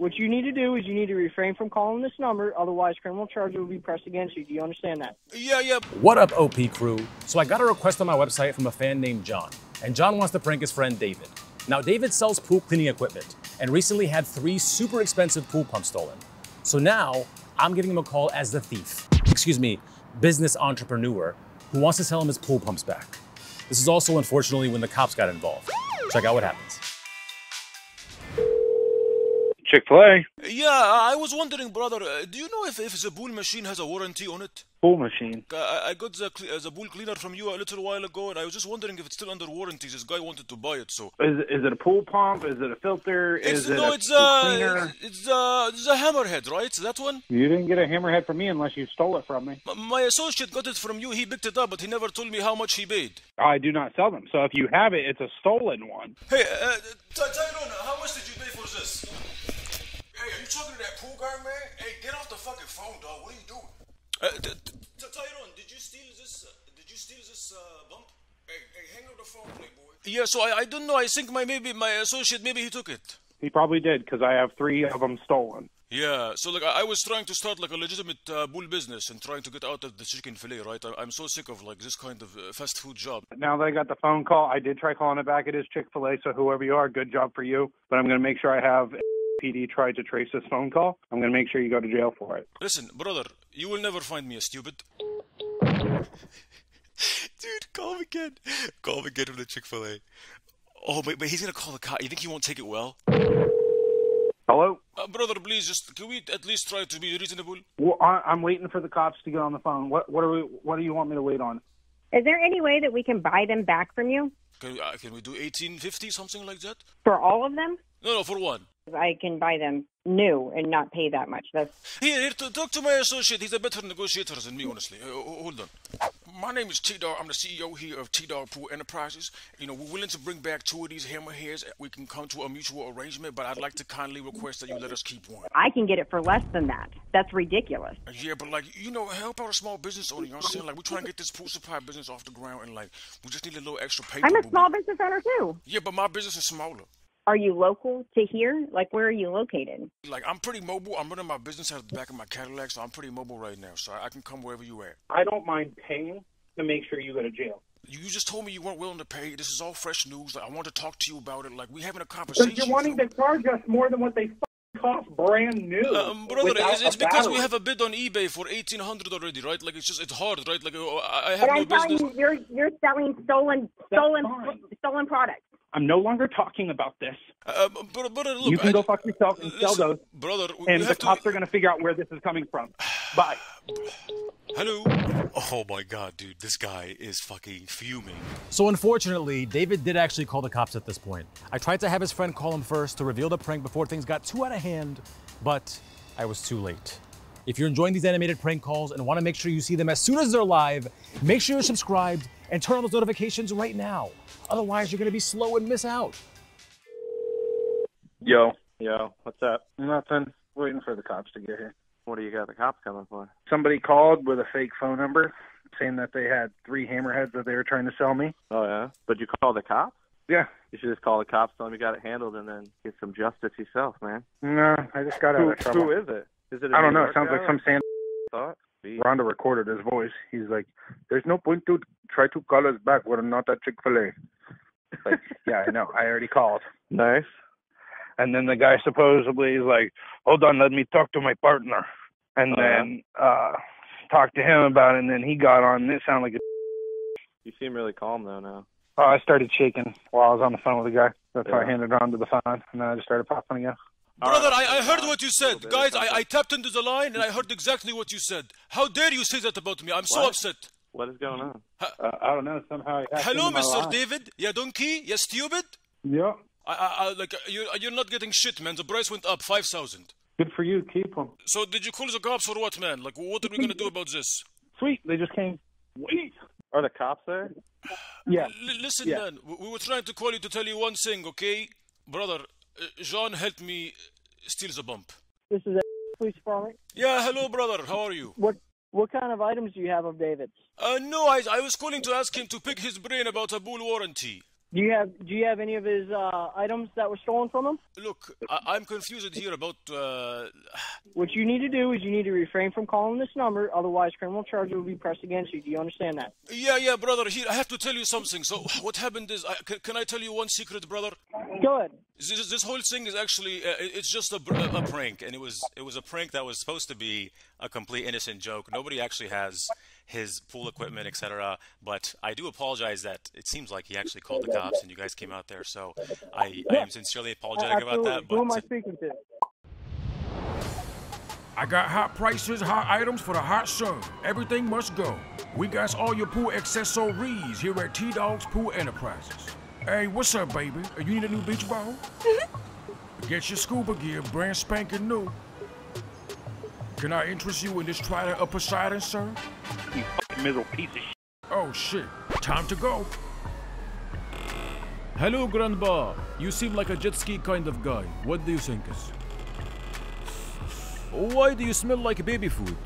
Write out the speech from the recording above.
What you need to do is you need to refrain from calling this number, otherwise criminal charges will be pressed against you. Do you understand that? Yeah, yeah. What up, OP crew? So I got a request on my website from a fan named John, and John wants to prank his friend David. Now, David sells pool cleaning equipment and recently had three super expensive pool pumps stolen. So now I'm giving him a call as the thief, excuse me, business entrepreneur who wants to sell him his pool pumps back. This is also unfortunately when the cops got involved. Check out what happens. Chick Fil A Yeah, I was wondering, brother, uh, do you know if, if the pool machine has a warranty on it? pool machine. I, I got the, cle- uh, the pool cleaner from you a little while ago, and I was just wondering if it's still under warranty. This guy wanted to buy it, so. Is is it a pool pump? Is it a filter? It's, is it no, a it's pool uh, cleaner? it's uh, it's a hammerhead, right? That one. You didn't get a hammerhead from me unless you stole it from me. M- My associate got it from you. He picked it up, but he never told me how much he paid. I do not sell them. So if you have it, it's a stolen one. Hey, uh, Ty- Tyrone, how much did you pay for this? Hey, are talking to that pool guy, man? Hey, get off the fucking phone, dog. What are you doing? Uh, t- t- t- Tyrone, did you steal this? Uh, did you steal this uh, bump? Hey, hey, hang up the phone, playboy. Yeah, so I, I don't know. I think my maybe my associate maybe he took it. He probably did because I have three of them stolen. Yeah, so like I, I was trying to start like a legitimate uh, bull business and trying to get out of the chicken fillet, right? I, I'm so sick of like this kind of uh, fast food job. Now that I got the phone call, I did try calling it back. It is Chick Fil A. So whoever you are, good job for you. But I'm going to make sure I have PD tried to trace this phone call. I'm going to make sure you go to jail for it. Listen, brother, you will never find me a stupid. Dude, call him again. Call him again from the Chick Fil A. Oh, but, but he's gonna call the cop. You think he won't take it well? Hello. Uh, brother, please, just can we at least try to be reasonable? Well, I- I'm waiting for the cops to get on the phone. What what are we, what do you want me to wait on? Is there any way that we can buy them back from you Can we, uh, can we do 1850 something like that? for all of them? No, no, for one. I can buy them new and not pay that much. That's Here, here, t- talk to my associate. He's a better negotiator than me, honestly. Uh, hold on. My name is T-Dog. I'm the CEO here of T-Dog Pool Enterprises. You know, we're willing to bring back two of these hammerheads. We can come to a mutual arrangement, but I'd like to kindly request that you let us keep one. I can get it for less than that. That's ridiculous. Yeah, but like, you know, help out a small business owner, you know what I'm saying? Like, we're trying to get this pool supply business off the ground, and like, we just need a little extra paper. I'm a small business owner too. Yeah, but my business is smaller. Are you local to here? Like where are you located? Like, I'm pretty mobile. I'm running my business out of the back of my Cadillac, so I'm pretty mobile right now. So I I can come wherever you at. I don't mind paying to make sure you go to jail. You just told me you weren't willing to pay. This is all fresh news. Like, I want to talk to you about it. Like, we having a Because conversation. you're wanting to charge us more than what they cost brand new. Um, brother, it's, it's a because we have a bid on eBay for eighteen hundred already, right? Like it's just it's hard, right? Like uh, I I have But no I'm telling business. you, you're you're selling stolen stolen fine. stolen products. I'm no longer talking about this. Uh, but, but, look, you can go fuck yourself and sell those, brother. and the cops to. are going to figure out where this is coming from. Bye. Hello. Oh my god, dude, this guy is fucking fuming. So unfortunately, David did actually call the cops at this point. I tried to have his friend call him first to reveal the prank before things got too out of hand, but I was too late. If you're enjoying these animated prank calls and want to make sure you see them as soon as they're live, make sure you're subscribed and turn on those notifications right now. Otherwise, you're going to be slow and miss out. Yo. Yo. What's up? Nothing. Waiting for the cops to get here. What do you got the cops coming for? Somebody called with a fake phone number saying that they had three hammerheads that they were trying to sell me. Oh yeah, but you call the cops? Yeah. You should just call the cops, tell them you got it handled, and then get some justice yourself, man. No, I just got out Who, of trouble. who is it? Is it? a I don't New know. York It sounds guy like some sand. Thought? Gee. Rhonda recorded his voice. He's like, "There's no point to try to call us back. We're not at Chick Fil A." Like, yeah, I know. I already called. Nice. And then the guy supposedly is like, "Hold on, let me talk to my partner." And Oh, yeah? then uh talked to him about it. And then he got on. And it sounded like a You seem really calm though now. Oh, I started shaking while I was on the phone with the guy. That's why I handed it on to the phone, and then I just started popping again. Brother, right. I, I heard what you said. Guys, I, I tapped into the line and I heard exactly what you said. How dare you say that about me? I'm so What? upset. What is going on? Uh, I don't know. Somehow. Hello, Mr. line. David. Yeah, donkey. Yeah, stupid. Yeah. I, I, I like you. You're not getting shit, man. The price went up five thousand. Good for you. Keep them. So did you call the cops or what, man? Like, what are we gonna do about this? Sweet. They just came. Wait. Are the cops there? Yeah. L- listen, Yeah. man. We, we were trying to call you to tell you one thing, okay, brother? Uh, Jean helped me steal the bump. This is a police department. Yeah, hello, brother. How are you? What what kind of items do you have of David's? Uh, no, I, I was calling to ask him to pick his brain about a bull warranty. Do you have Do you have any of his uh, items that were stolen from him? Look, I, I'm confused here about. Uh, What you need to do is you need to refrain from calling this number, otherwise criminal charges will be pressed against you. Do you understand that? yeah, yeah, brother. Here, I have to tell you something. So, what happened is, I, can, can I tell you one secret, brother? Go ahead. This, this whole thing is actually uh, it's just a, a prank, and it was it was a prank that was supposed to be a complete innocent joke. Nobody actually has his pool equipment, etc. But I do apologize that it seems like he actually called the cops, and you guys came out there. So I, I am sincerely apologetic about Absolutely. that. Who am I speaking to? I got hot prices, hot items for the hot sun. Everything must go. We got all your pool accessories here at T Dogs Pool Enterprises. Hey, what's up, baby? You need a new beach ball? Get your scuba gear, brand spanking new. Can I interest you in this Trident of Poseidon, sir? You fucking miserable piece of shit. Oh shit, time to go. Hello, Grandpa. You seem like a jet ski kind of guy. What do you think is? Why do you smell like baby food?